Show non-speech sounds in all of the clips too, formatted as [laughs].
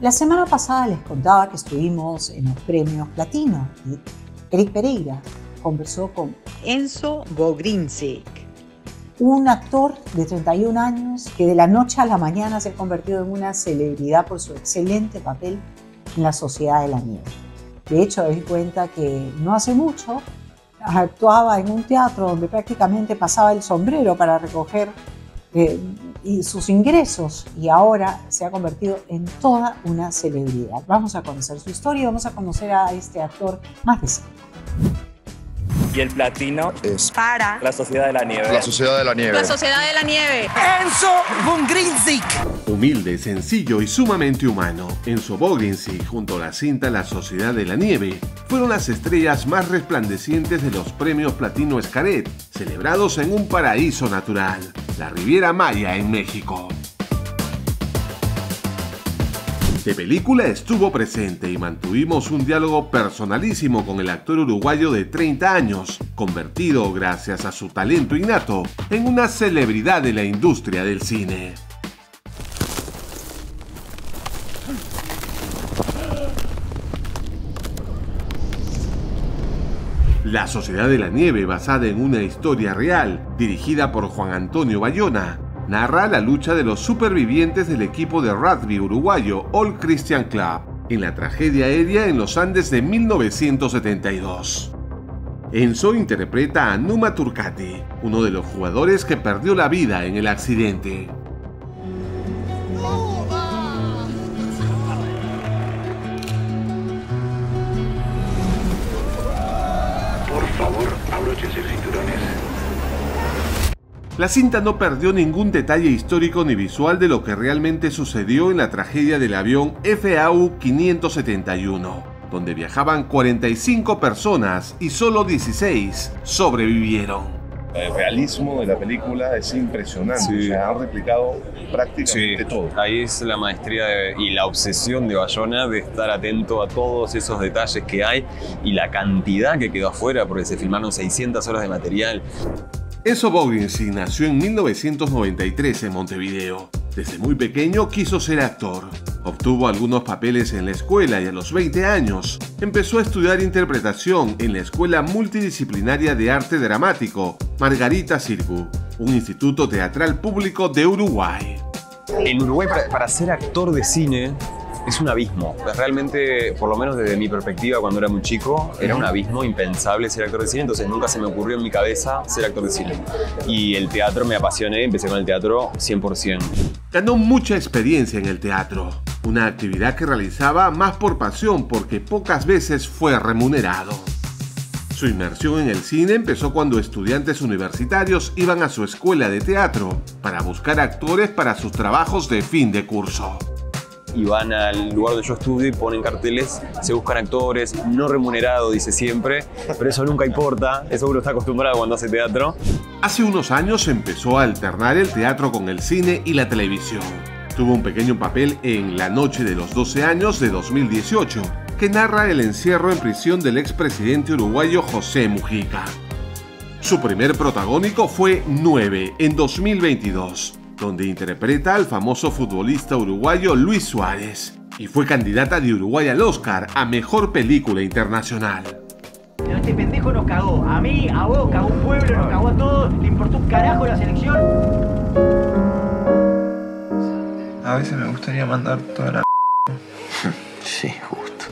La semana pasada les contaba que estuvimos en los premios Platino y Eric Pereira conversó con Enzo Bogrinzik, un actor de 31 años que de la noche a la mañana se ha convertido en una celebridad por su excelente papel en la Sociedad de la Nieve. De hecho, él cuenta que no hace mucho actuaba en un teatro donde prácticamente pasaba el sombrero para recoger eh, sus ingresos y ahora se ha convertido en toda una celebridad. Vamos a conocer su historia, vamos a conocer a este actor más de cerca. Y el platino es para la Sociedad de la Nieve. La Sociedad de la Nieve. La Sociedad de la Nieve. Enzo Bogrinzik. Humilde, sencillo y sumamente humano, Enzo Bogrinzik junto a la cinta La Sociedad de la Nieve fueron las estrellas más resplandecientes de los premios Platino Escaret, celebrados en un paraíso natural, la Riviera Maya en México. De película estuvo presente y mantuvimos un diálogo personalísimo con el actor uruguayo de 30 años, convertido gracias a su talento innato en una celebridad de la industria del cine. La Sociedad de la Nieve, basada en una historia real, dirigida por Juan Antonio Bayona, narra la lucha de los supervivientes del equipo de rugby uruguayo All Christian Club en la tragedia aérea en los Andes de 1972. Enzo interpreta a Numa Turcati, uno de los jugadores que perdió la vida en el accidente. La cinta no perdió ningún detalle histórico ni visual de lo que realmente sucedió en la tragedia del avión FAU 571, donde viajaban 45 personas y solo 16 sobrevivieron. El realismo de la película es impresionante. Sí. O sea, han replicado prácticamente Sí, todo. ahí es la maestría de- y la obsesión de Bayona de estar atento a todos esos detalles que hay y la cantidad que quedó afuera, porque se filmaron 600 horas de material. Enzo Bogrinzik nació en 1993 en Montevideo. Desde muy pequeño quiso ser actor. Obtuvo algunos papeles en la escuela y a los 20 años empezó a estudiar interpretación en la Escuela Multidisciplinaria de Arte Dramático, Margarita Circu, un instituto teatral público de Uruguay. En Uruguay, para, para ser actor de cine, es un abismo. Realmente, por lo menos desde mi perspectiva, cuando era muy chico, era un abismo impensable ser actor de cine, entonces nunca se me ocurrió en mi cabeza ser actor de cine. Y el teatro me apasioné, empecé con el teatro 100%. Ganó mucha experiencia en el teatro, una actividad que realizaba más por pasión porque pocas veces fue remunerado. Su inmersión en el cine empezó cuando estudiantes universitarios iban a su escuela de teatro para buscar actores para sus trabajos de fin de curso. Y van al lugar donde yo estudio y ponen carteles, se buscan actores, no remunerado, dice siempre, pero eso nunca importa, eso uno está acostumbrado cuando hace teatro. Hace unos años empezó a alternar el teatro con el cine y la televisión. Tuvo un pequeño papel en La Noche de los 12 años de 2018, que narra el encierro en prisión del expresidente uruguayo José Mujica. Su primer protagónico fue 9 en 2022, donde interpreta al famoso futbolista uruguayo Luis Suárez, y fue candidata de Uruguay al Oscar a Mejor Película Internacional. Pero este pendejo nos cagó. A mí, a vos, cagó un pueblo, nos cagó a todos. Le importó un carajo la selección. A veces me gustaría mandar toda la... [laughs] Sí, justo.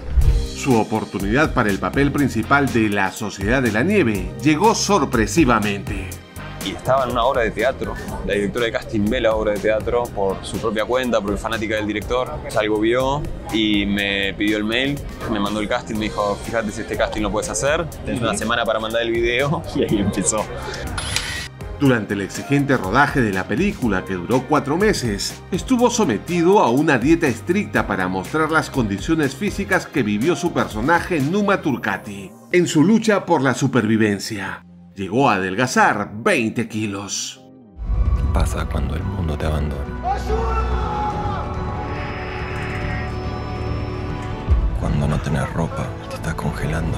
Su oportunidad para el papel principal de La Sociedad de la Nieve llegó sorpresivamente. Y estaba en una obra de teatro, la directora de casting ve la obra de teatro por su propia cuenta, porque es fanática del director, algo vio y me pidió el mail, me mandó el casting, me dijo, fíjate si este casting lo puedes hacer, tenés una semana para mandar el video [laughs] y ahí empezó. Durante el exigente rodaje de la película, que duró cuatro meses, estuvo sometido a una dieta estricta para mostrar las condiciones físicas que vivió su personaje Numa Turcati en su lucha por la supervivencia. Llegó a adelgazar 20 kilos. ¿Qué pasa cuando el mundo te abandona? Cuando no tenés ropa, te estás congelando.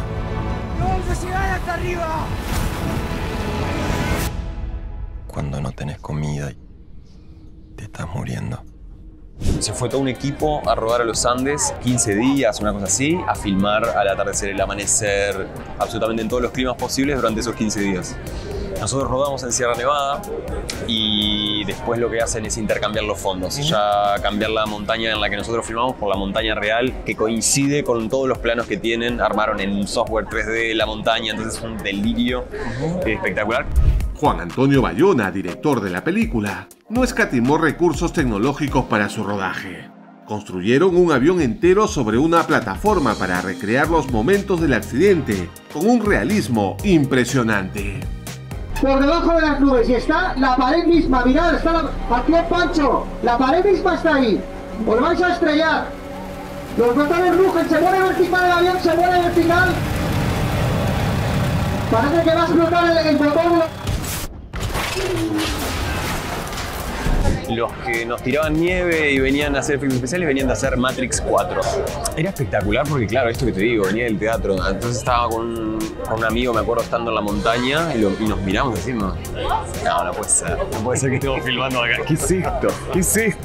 ¡Vamos a llegar hasta arriba! Cuando no tenés comida y te estás muriendo. Se fue todo un equipo a rodar a los Andes, 15 días, una cosa así, a filmar al atardecer, el amanecer, absolutamente en todos los climas posibles durante esos 15 días. Nosotros rodamos en Sierra Nevada y después lo que hacen es intercambiar los fondos. Ya cambiar la montaña en la que nosotros filmamos por la montaña real, que coincide con todos los planos que tienen. Armaron en software 3D la montaña, entonces es un delirio espectacular. Juan Antonio Bayona, director de la película, no escatimó recursos tecnológicos para su rodaje. Construyeron un avión entero sobre una plataforma para recrear los momentos del accidente con un realismo impresionante. Por debajo de las nubes y está la pared misma, mirad, está la... aquí el Pancho, la pared misma está ahí, os vais a estrellar, los botones rugen, se mueve vertical el avión, se mueve vertical, parece que va a explotar el, el botón. Los que nos tiraban nieve y venían a hacer efectos especiales venían de hacer Matrix 4. Era espectacular porque, claro, esto que te digo, venía del teatro. Entonces estaba con un, amigo, me acuerdo, estando en la montaña y, nos miramos decimos, no, no puede ser, no puede ser que estemos filmando acá. ¿Qué es esto? ¿Qué es?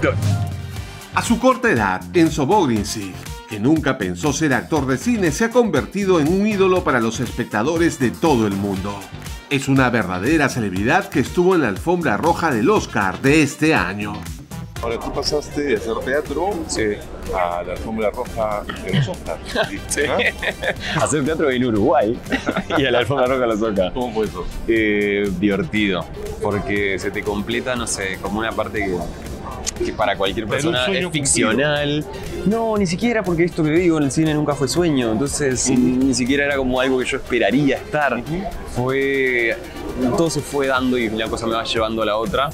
A su corta edad, Enzo Bogrinsi, que nunca pensó ser actor de cine, se ha convertido en un ídolo para los espectadores de todo el mundo. Es una verdadera celebridad que estuvo en la alfombra roja del Oscar de este año. Ahora tú pasaste de hacer teatro a la alfombra roja de los Oscars. [laughs] Sí. Hacer teatro en Uruguay [laughs] y a la alfombra roja de los Oscars. ¿Cómo fue eso? Eh, divertido, porque se te completa, no sé, como una parte que que para cualquier persona es ficcional. No, ni siquiera porque esto que digo en el cine nunca fue sueño, entonces ni siquiera era como algo que yo esperaría estar. Fue. Todo se fue dando y una cosa me va llevando a la otra.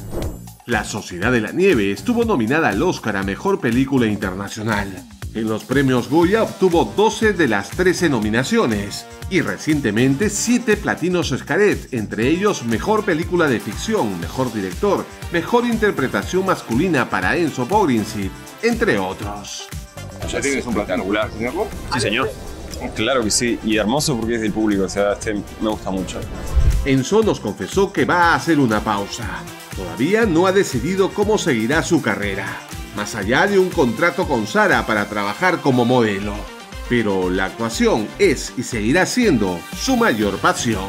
La Sociedad de la Nieve estuvo nominada al Oscar a Mejor Película Internacional. En los premios Goya obtuvo 12 de las 13 nominaciones y recientemente 7 platinos Scaret, entre ellos Mejor Película de Ficción, Mejor Director, Mejor Interpretación Masculina para Enzo Bogrinsit, entre otros. ¿Ya tienes un platino Espectacular. señor? Sí, señor. Claro que sí, y hermoso porque es del público, o sea, este me gusta mucho. Enzo nos confesó que va a hacer una pausa. Todavía no ha decidido cómo seguirá su carrera, más allá de un contrato con Sara para trabajar como modelo. Pero la actuación es y seguirá siendo su mayor pasión.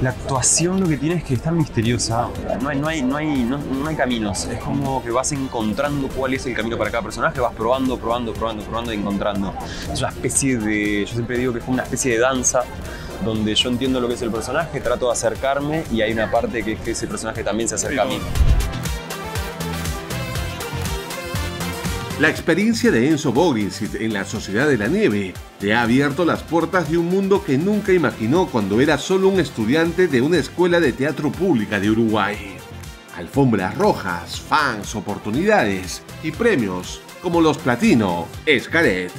La actuación lo que tiene es que es tan misteriosa. No hay, no, hay, no, hay, no, no hay caminos. Es como que vas encontrando cuál es el camino para cada personaje, vas probando, probando, probando, probando y encontrando. Es una especie de. Yo siempre digo que es una especie de danza donde yo entiendo lo que es el personaje, trato de acercarme y hay una parte que es que ese personaje también se acerca a mí. La experiencia de Enzo Bogrinsit en la Sociedad de la Nieve le ha abierto las puertas de un mundo que nunca imaginó cuando era solo un estudiante de una escuela de teatro pública de Uruguay. Alfombras rojas, fans, oportunidades y premios como los Platino Escaret.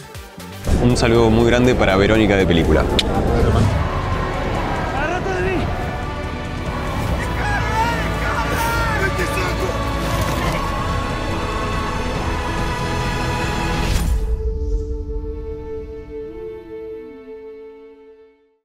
Un saludo muy grande para Verónica de Película.